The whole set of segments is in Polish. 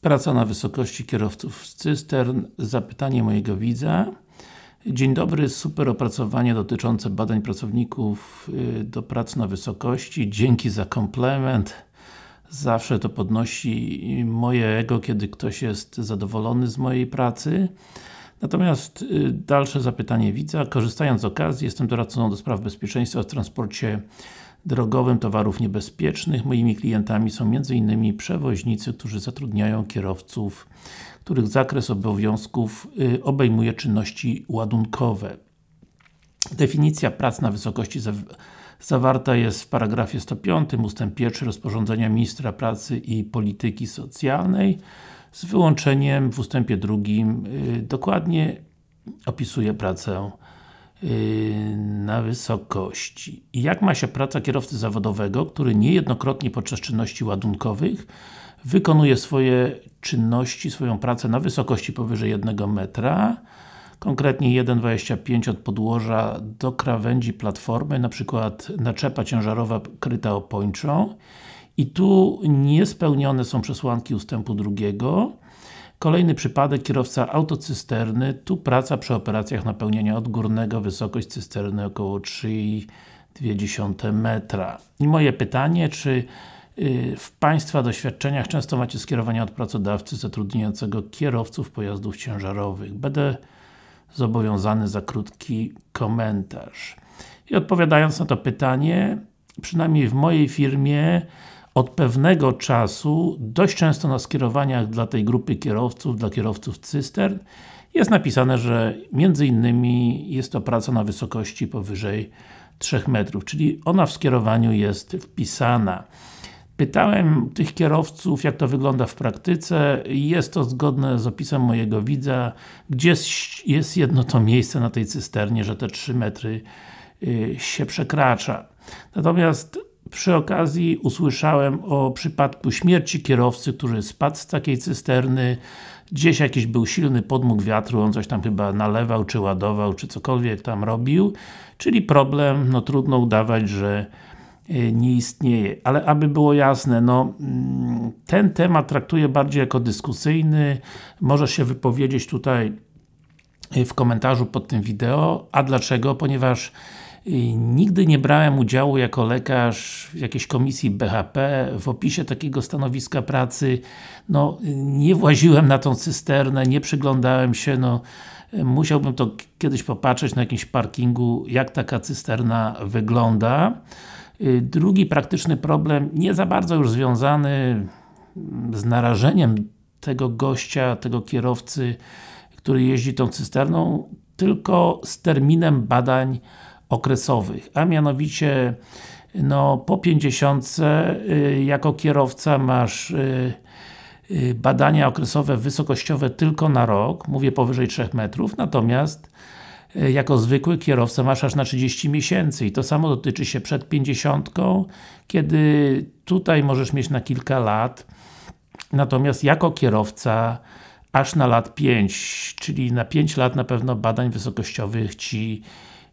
Praca na wysokości kierowców z cystern. Zapytanie mojego widza. Dzień dobry, super opracowanie dotyczące badań pracowników y, do prac na wysokości. Dzięki za komplement. Zawsze to podnosi moje ego, kiedy ktoś jest zadowolony z mojej pracy. Natomiast y, dalsze zapytanie widza. Korzystając z okazji, jestem doradcą do spraw bezpieczeństwa w transporcie drogowym towarów niebezpiecznych. Moimi klientami są m.in. przewoźnicy, którzy zatrudniają kierowców, których zakres obowiązków y, obejmuje czynności ładunkowe. Definicja prac na wysokości zawarta jest w paragrafie 105 ustęp 1 rozporządzenia Ministra Pracy i Polityki Socjalnej z wyłączeniem w ustępie drugim y, dokładnie opisuje pracę y, na wysokości. I jak ma się praca kierowcy zawodowego, który niejednokrotnie podczas czynności ładunkowych wykonuje swoje czynności, swoją pracę na wysokości powyżej 1 metra, konkretnie 1,25 od podłoża do krawędzi platformy, na przykład naczepa ciężarowa kryta opończą i tu niespełnione są przesłanki ustępu drugiego. Kolejny przypadek, kierowca autocysterny, tu praca przy operacjach napełniania odgórnego, wysokość cysterny około 3,2 metra. I moje pytanie, czy y, w Państwa doświadczeniach często macie skierowania od pracodawcy zatrudniającego kierowców pojazdów ciężarowych? Będę zobowiązany za krótki komentarz. I odpowiadając na to pytanie, przynajmniej w mojej firmie od pewnego czasu, dość często na skierowaniach dla tej grupy kierowców, dla kierowców cystern, jest napisane, że między innymi jest to praca na wysokości powyżej 3 metrów, czyli ona w skierowaniu jest wpisana. Pytałem tych kierowców, jak to wygląda w praktyce jest to zgodne z opisem mojego widza, gdzie jest jedno to miejsce na tej cysternie, że te 3 metry y, się przekracza. Natomiast przy okazji usłyszałem o przypadku śmierci kierowcy, który spadł z takiej cysterny, gdzieś jakiś był silny podmuch wiatru, on coś tam chyba nalewał, czy ładował, czy cokolwiek tam robił, czyli problem, no trudno udawać, że e, nie istnieje. Ale aby było jasne, no mm, ten temat traktuję bardziej jako dyskusyjny, możesz się wypowiedzieć tutaj e, w komentarzu pod tym wideo. A dlaczego? Ponieważ Nigdy nie brałem udziału jako lekarz w jakiejś komisji BHP, w opisie takiego stanowiska pracy. No, nie właziłem na tą cysternę, nie przyglądałem się, no, musiałbym to kiedyś popatrzeć na jakimś parkingu, jak taka cysterna wygląda. Drugi praktyczny problem, nie za bardzo już związany z narażeniem tego gościa, tego kierowcy, który jeździ tą cysterną, tylko z terminem badań okresowych, a mianowicie no, po 50 y, jako kierowca masz y, y, badania okresowe wysokościowe tylko na rok, mówię powyżej 3 metrów, natomiast jako zwykły kierowca masz aż na 30 miesięcy i to samo dotyczy się przed 50, kiedy tutaj możesz mieć na kilka lat, natomiast jako kierowca aż na lat 5, czyli na 5 lat na pewno badań wysokościowych Ci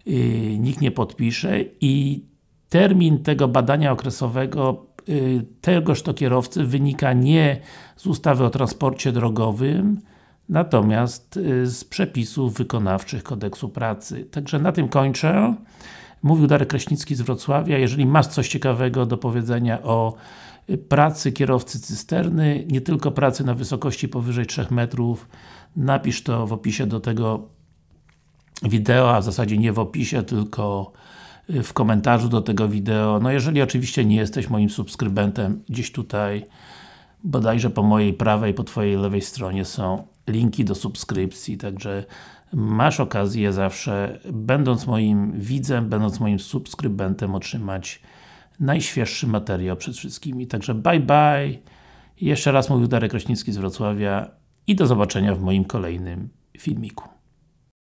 Y, nikt nie podpisze i termin tego badania okresowego y, tegoż to kierowcy wynika nie z ustawy o transporcie drogowym, natomiast y, z przepisów wykonawczych kodeksu pracy. Także na tym kończę. Mówił Darek Kraśnicki z Wrocławia. Jeżeli masz coś ciekawego do powiedzenia o pracy kierowcy cysterny, nie tylko pracy na wysokości powyżej 3 metrów, napisz to w opisie do tego wideo, a w zasadzie nie w opisie, tylko y, w komentarzu do tego wideo. No jeżeli oczywiście nie jesteś moim subskrybentem, gdzieś tutaj bodajże po mojej prawej, po Twojej lewej stronie są linki do subskrypcji, także masz okazję zawsze, będąc moim widzem, będąc moim subskrybentem, otrzymać najświeższy materiał przed wszystkimi. Także bye bye. Jeszcze raz mówił Darek Kraśnicki z Wrocławia i do zobaczenia w moim kolejnym filmiku.